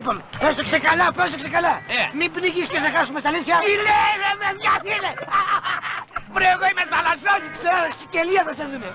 Λοιπόν, πρόσεξε καλά, πρόσεξε καλά. Ε. Μην πνίγεις και σε χάσουμε στα αλήθεια. Τι λέει ρε με μια φίλε! Βρε εγώ είμαι θαλασσόνης! Ξέρω, σκελία θα σε δούμε.